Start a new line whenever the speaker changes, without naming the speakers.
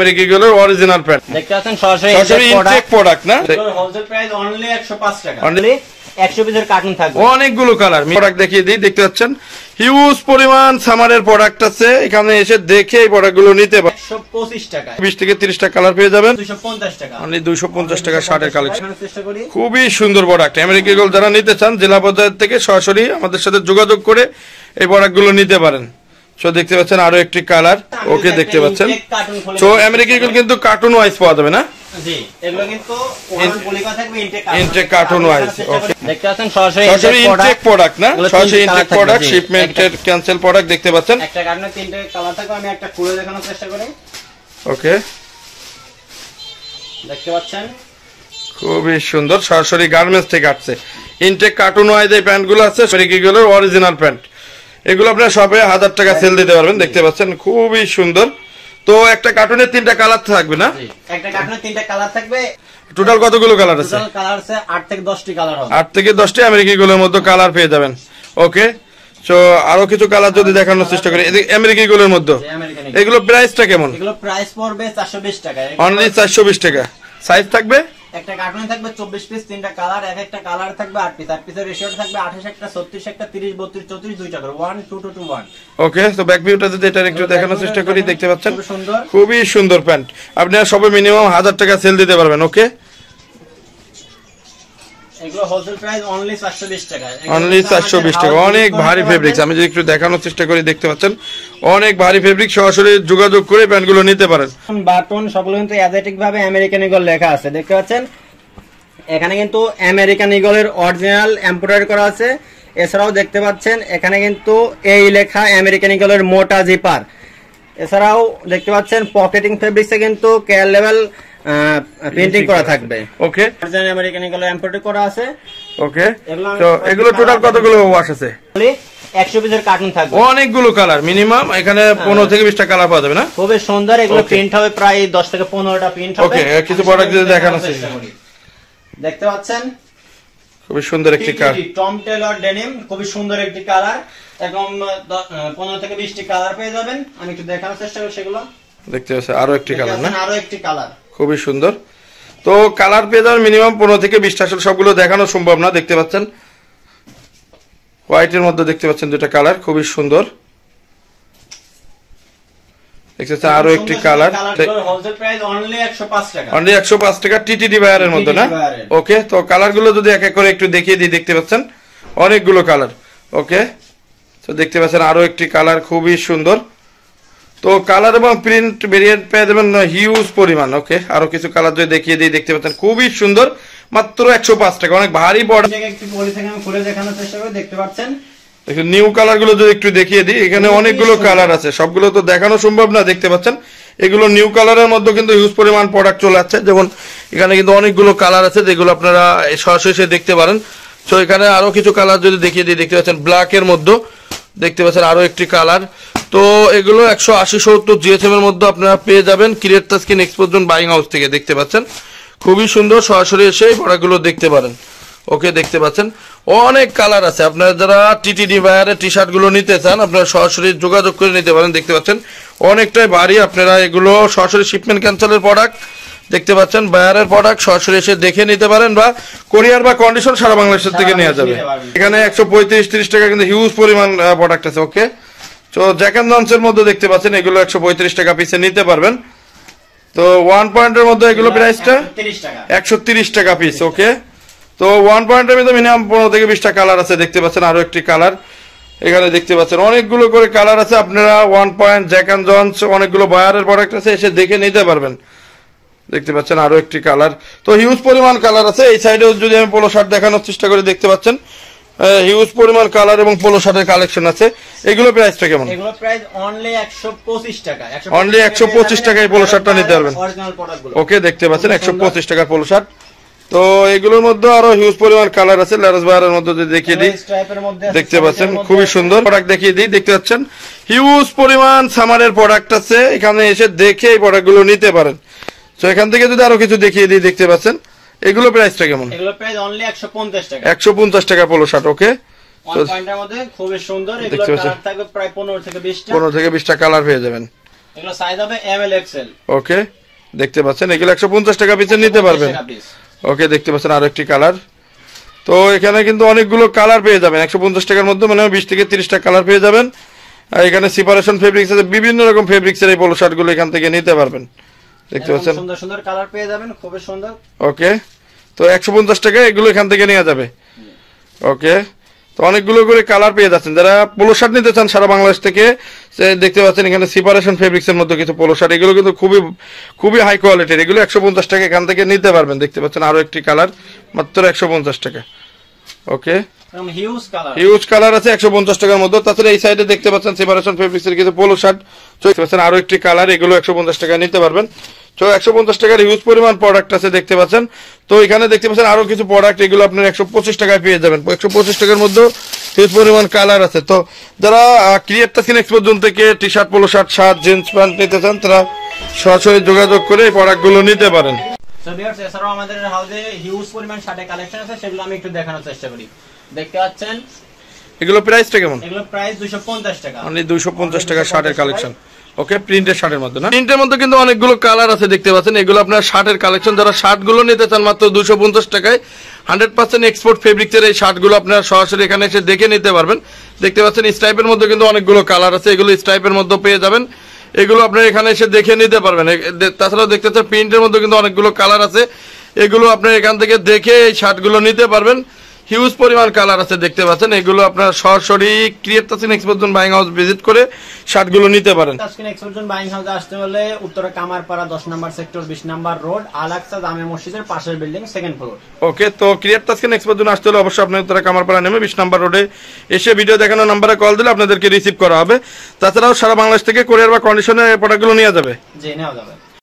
আমেরিকাগুলোর original pant
দেখতে পাচ্ছেন সরাসরি
সরাসরি ইনটেক প্রোডাক্ট না?
হোলসেল প্রাইস অনলি 105 টাকা।
Only?
100 পিসের কার্টুন থাকবে।
অনেকগুলো কালার প্রোডাক্ট দেখিয়ে দিই দেখতে পাচ্ছেন? হিউজ পরিমাণ সামারের প্রোডাক্ট আছে। এখানে এসে দেখে এই প্রোডাক্টগুলো নিতে পারেন
125 টাকা
বিশ থেকে তিরিশটা কালার পেয়ে যাবেন।
250 টাকা।
অনলি দুইশো পঞ্চাশ টাকা শার্টের কালেকশন খুবই সুন্দর প্রোডাক্ট আমেরিকাগুলো যারা নিতে চান জেলা পর্যায়ের থেকে সরাসরি আমাদের সাথে যোগাযোগ করে এই প্রোডাক্টগুলো নিতে পারেন। সো দেখতে পাচ্ছেন আরও একটি কালার ওকে দেখতে পাচ্ছেন। সো আমেরিকাগুলো কিন্তু কার্টুন ওয়াইজ পাওয়া যাবে না?
জি এগুলো কিন্তু ওয়ান পলিকা থাকবে ইনটেক. দেখতে পাচ্ছেন সরাসরি
সরাসরি ইনটেক প্রোডাক্ট না? সরাসরি ইনটেক প্রোডাক্ট শিপমেন্টের ক্যান্সেল প্রোডাক্ট দেখতে পাচ্ছেন?
একটা কার্টুনে তিনটে কালার থাকবে আমি একটা খুলে দেখানোর চেষ্টা করি।
ওকে।
দেখতে পাচ্ছেন?
খুবই সুন্দর সরাসরি গার্মেন্টস থেকে আসছে। ইনটেক কার্টুন ওয়াইজ এই প্যান্টগুলো আছে আমেরিকাগুলোর অরিজিনাল প্যান্ট এগুলো আপনার সবে হাজার টাকা সেল দিতে পারবেন দেখতে পাচ্ছেন খুবই সুন্দর। তো একটা কার্টুনের তিনটা কালার থাকবে না?
একটা কার্টুনে তিনটে কালার থাকবে।
টোটাল কতগুলো কালার আছে?
টোটাল কালার আছে 8 থেকে 10টি কালার হবে।
আট থেকে দশটি আমেরিকাগুলোর মধ্যে কালার পেয়ে যাবেন। ওকে আরও কিছু কালার যদি দেখানোর চেষ্টা করি। আমেরিকাগুলোর মধ্যে।
যে আমেরিকান
এগুলো প্রাইসটা কেমন?
এগুলো প্রাইস পড়বে 420 টাকা।
অনলি চারশো বিশ টাকা। সাইজ থাকবে?
একটা কার্টুনে থাকবে 24 পিস তিনটা কালার এক একটা কালার থাকবে আট পিস আট পিসের রেশিও থাকবে 28 একটা 36 একটা 30 32 34 দুইটা করে। 1 2 2 2 1
ওকে তো ব্যাক ভিউটা যদি এটা একটু দেখানোর চেষ্টা করি দেখতে পাচ্ছেন?
সুন্দর।
খুবই সুন্দর প্যান্ট আপনারা সবাই মিনিমাম হাজার টাকা সেল দিতে পারবেন ওকে
এগুলো হোলসেল প্রাইস অনলি 420 টাকা।
অনলি চারশো বিশ টাকা। অনেক ভারী ফেব্রিক্স আমি যদি একটু দেখানোর চেষ্টা করি দেখতে পাচ্ছেন? অনেক ভারী ফেব্রিক সরাসরি যোগাযোগ করে প্যান্টগুলো নিতে পারেন।
বাটন সবগুলো কিন্তু অ্যাজেটিক ভাবে আমেরিকান ইগল লেখা আছে। দেখতে পাচ্ছেন? এখানে কিন্তু আমেরিকান ইগলের অরিজিনাল এমব্রয়ডারি করা আছে। এছাড়াও দেখতে পাচ্ছেন এখানে কিন্তু এই লেখা আমেরিকান ইগলের মোটা জিপার এছাড়াও দেখতে পাচ্ছেন পকেটিং ফেব্রিক্সে কিন্তু কেয়ার লেভেল প্রিন্টিং করা থাকবে।
ওকে
অরিজিনাল আমেরিকান ইগলের এমব্রয়ডারি করা আছে।
ওকে
এগুলো
তো এগুলো টোটাল কতগুলো ওয়াশ আছে?
একশো পিসের কার্টুন থাকবে।
অনেকগুলো কালার মিনিমাম এখানে পনেরো থেকে বিশটা কালার পাওয়া যাবে না?
খুবই সুন্দর এগুলো প্রিন্ট হবে প্রায় দশ থেকে পনেরোটা প্রিন্ট হবে।
কিছু যদি দেখানোর
চেষ্টা করি। দেখতে পাচ্ছেন?
খুবই সুন্দর একটি কালার
টম টেলর ডেনিম খুবই সুন্দর একটি কালার এবং দ- পনেরো থেকে বিশটি কালার পেয়ে যাবেন। আমি একটু দেখানোর চেষ্টা করি সেগুলো।
দেখতে পাচ্ছি আরও একটি কালার না?
আরও একটি কালার
খুবই সুন্দর। তো কালার পেয়ে যাবেন মিনিমাম পনেরো থেকে বিশটা। আসলে সবগুলো দেখানো সম্ভব না দেখতে পাচ্ছেন। হোয়াইটের মধ্যে দেখতে পাচ্ছেন দুটা কালার খুবই সুন্দর। দেখতে পাচ্ছেন আরও একটি কালার।
অনলি একশো পাঁচ টাকা।
মধ্যে না? ওকে তো কালারগুলো যদি এক এক করে একটু দেখিয়ে দিই দেখতে পাচ্ছেন। অনেকগুলো কালার। ওকে তো দেখতে পাচ্ছেন আরও একটি কালার খুবই সুন্দর। তো কালার এবং প্রিন্ট ভেরিয়েন্ট পেয়ে যাবেন হিউজ পরিমাণ ওকে আরও কিছু কালার যদি দেখিয়ে দিই দেখতে পাচ্ছেন খুবই সুন্দর। মাত্র একশো পাঁচ টাকা অনেক ভারী বড়
খুলে দেখানোর চেষ্টা করি দেখতে পাচ্ছেন?
নিউ কালারগুলো যদি একটু দেখিয়ে দিই এখানে অনেকগুলো কালার আছে সবগুলো তো দেখানো সম্ভব না দেখতে পাচ্ছেন? এগুলো নিউ কালারের মধ্যে কিন্তু হিউজ পরিমাণ প্রোডাক্ট চলে আসছে। যেমন এখানে কিন্তু অনেকগুলো কালার আছে যেগুলো আপনারা সরাসরি দেখতে পারেন। তো এখানে আরও কিছু কালার যদি দেখিয়ে দিই দেখতে পাচ্ছেন ব্ল্যাক এর মধ্যে দেখতে পাচ্ছেন আরও একটি কালার তো এগুলো একশো আশি সত্তর জিএসএম এর মধ্যে আপনারা পেয়ে যাবেন। ক্রিয়েট স্কিন এক্সপোজন বাইং হাউস থেকে দেখতে পাচ্ছেন। খুবই সুন্দর সরাসরি এসে এই প্রোডাক্টগুলো দেখতে পারেন। ওকে দেখতে পাচ্ছেন। অনেক কালার আছে। আপনারা যারা টিটিডি বায়ারের টি শার্টগুলো নিতে চান আপনারা সরাসরি যোগাযোগ করে নিতে পারেন। দেখতে পাচ্ছেন। অনেকটাই ভারী আপনারা এগুলো সরাসরি শিপমেন্ট ক্যান্সেলের প্রোডাক্ট দেখতে পাচ্ছেন বায়ারের প্রোডাক্ট সরাসরি এসে দেখে নিতে পারেন বা কোরিয়ার বা কন্ডিশন সারা বাংলাদেশের থেকে নেওয়া যাবে। এখানে একশো পঁয়ত্রিশ তিরিশ টাকা কিন্তু হিউজ পরিমাণ প্রোডাক্ট আছে। ওকে তো জ্যাক অ্যান্ড জনসের মধ্যে দেখতে পাচ্ছেন এগুলো একশো পঁয়ত্রিশ টাকা পিসে নিতে পারবেন। তো ওয়ান পয়েন্টের মধ্যে এগুলো প্রাইসটা
30
একশো তিরিশ টাকা। পিস ওকে তো ওয়ান পয়েন্টের মধ্যে মিনিমাম পনেরো থেকে বিশটা কালার আছে দেখতে পাচ্ছেন আরও একটি কালার এখানে দেখতে পাচ্ছেন অনেকগুলো করে কালার আছে আপনারা one point Jack and Jones অনেকগুলো বায়ারের প্রোডাক্ট আছে এসে দেখে নিতে পারবেন। দেখতে পাচ্ছেন আরও একটি কালার তো হিউজ পরিমাণ কালার আছে এই সাইডেও যদি আমি পোলো শার্ট দেখানোর চেষ্টা করি দেখতে পাচ্ছেন হিউজ পরিমাণ কালার এবং পোলো শার্টের কালেকশন আছে। এগুলো প্রাইসটা কেমন?
এগুলো প্রাইস অনলি 125 টাকা।
Only 125 টাকায় পলো শার্টটা নিতে পারবেন।
অরিজিনাল প্রোডাক্টগুলো
ওকে দেখতে পাচ্ছেন
খুব
একশো
সুন্দর।
পঁচিশ টাকার পোলো শার্ট তো এগুলোর মধ্যে আরও হিউজ পরিমাণ কালার আছে ল্যারস বায়ারের মধ্যে যদি দেখিয়ে দিই। দেখতে পাচ্ছেন খুবই সুন্দর প্রোডাক্ট দেখিয়ে দিই দেখতে পাচ্ছেন। হিউজ পরিমাণ সামারের প্রোডাক্ট আছে এখানে এসে দেখে এই প্রোডাক্টগুলো নিতে পারেন। তো এখান থেকে যদি আরও কিছু দেখিয়ে দিই দেখতে পাচ্ছেন। এগুলো প্রাইসটা কেমন?
এগুলো প্রাইস অনলি 150 টাকা।
একশো পঞ্চাশ টাকা পোলো শার্ট ওকে
ওয়ান পয়েন্টের মধ্যে খুবই সুন্দর। এগুলো কালার থাকবে প্রায় 15 থেকে 20 টা
পনেরো থেকে বিশটা কালার পেয়ে যাবেন।
এগুলো সাইজ হবে এম এল এক্সেল
ওকে দেখতে পাচ্ছেন? এগুলো একশো পঞ্চাশ টাকা পিসে নিতে পারবেন। ওকে দেখতে পাচ্ছেন আরও একটি কালার তো এখানে কিন্তু অনেকগুলো কালার পেয়ে যাবেন। একশো পঞ্চাশ টাকার মধ্যে মানে বিশ থেকে তিরিশটা কালার পেয়ে যাবেন। আর এখানে সিপারেশন ফেব্রিক্স আছে। বিভিন্ন রকম ফেব্রিক্সের এই পোলো শার্টগুলো এখান থেকে নিতে পারবেন। দেখতে পাচ্ছেন?
সুন্দর সুন্দর কালার পেয়ে যাবেন। খুবই সুন্দর।
ওকে তো একশো পঞ্চাশ টাকা এগুলো এখান থেকে নেওয়া যাবে। ওকে? তো অনেকগুলো করে কালার পেয়ে যাচ্ছেন। যারা পোলো শার্ট নিতে চান সারা বাংলাদেশ থেকে দেখতে পাচ্ছেন এখানে সিপারেশন ফেব্রিক্সের মধ্যে কিছু পোলো শার্ট। এগুলো কিন্তু খুবই খুবই হাই কোয়ালিটির এগুলো একশো পঞ্চাশ টাকা এখান থেকে নিতে পারবেন। দেখতে পাচ্ছেন আরও একটি কালার, মাত্র একশো পঞ্চাশ টাকা। ওকে?
হিউজ কালার
আছে একশো পঞ্চাশ টাকার মধ্যে। তাছাড়া এই সাইডে দেখতে পাচ্ছেন সেপারেশন ফেব্রিক্স এর কিছু পোলো শার্ট দেখতে পাচ্ছেন আরও একটি কালার এগুলো একশো পঞ্চাশ টাকা নিতে পারবেন। তো একশো পঞ্চাশ টাকার হিউজ পরিমাণ প্রোডাক্ট আছে দেখতে পাচ্ছেন। তো এখানে দেখতে পাচ্ছেন আরও কিছু প্রোডাক্ট এগুলো আপনার একশো পঁচিশ টাকায় পেয়ে যাবেন। একশো পঁচিশ টাকার মধ্যে হিউজ পরিমাণ কালার আছে। তো যারা ক্রিয়েটটা সিনেক্স পর্যন্ত থেকে T shirt polo shirt shirt jeans pant নিতে চান তারা সরাসরি যোগাযোগ করে এই প্রোডাক্টগুলো নিতে পারেন।
এছাড়াও আমাদের হাউসে হিউজ পরিমাণ শার্টের কালেকশন আছে সেগুলো আমি একটু দেখানোর চেষ্টা করি। দেখতে পাচ্ছেন?
এগুলো প্রাইসটা কেমন?
এগুলো প্রাইস 250 টাকা।
দুইশো পঞ্চাশ টাকা শার্টের কালেকশন ওকে প্রিন্টের শার্টের মধ্যে না? প্রিন্টের মধ্যে কিন্তু অনেকগুলো কালার আছে দেখতে পাচ্ছেন। এগুলো আপনার শার্টের কালেকশন যারা শার্টগুলো নিতে চান মাত্র দুশো পঞ্চাশ টাকায় হান্ড্রেড পার্সেন্ট এক্সপোর্ট ফেব্রিক্সের এই শার্টগুলো আপনারা সরাসরি এখানে এসে দেখে নিতে পারবেন। দেখতে পাচ্ছেন স্টাইপের মধ্যে কিন্তু অনেকগুলো কালার আছে। এগুলো স্টাইপের মধ্যে পেয়ে যাবেন। এগুলো আপনার এখানে এসে দেখে নিতে পারবেন। তাছাড়াও দেখতে পাচ্ছেন প্রিন্টের মধ্যে কিন্তু অনেকগুলো কালার আছে। এগুলো আপনার এখান থেকে দেখে এই শার্টগুলো নিতে পারবেন। হিউজ পরিমাণ কালার আছে দেখতে পাচ্ছেন। এগুলো আপনার সরাসরি ক্রিয়েট তাসিন এক্সপোর্টজন বাইং হাউস ভিজিট করে শার্টগুলো নিতে পারেন।
তাসকিন এক্সপোর্টজন বাইং হাউসে আসতে হলে উত্তরা কামারপাড়া 10 নম্বর সেক্টর 20 নম্বর রোড আলাক্সা জামে মসজিদের পাশের বিল্ডিং সেকেন্ড ফ্লোর।
ওকে তো ক্রিয়েট তাসকিন এক্সপোর্টজন আসতে হলে অবশ্যই আপনার তারা কামারপাড়া নেমে বিশ নাম্বার রোডে এসে ভিডিও দেখানো নাম্বারে কল দিলে আপনাদেরকে রিসিভ করা হবে। তাছাড়াও সারা বাংলাদেশ থেকে কোরিয়ার বা কন্ডিশনে প্রোডাক্টগুলো নিয়ে যাবে।
জেনেও যাবে।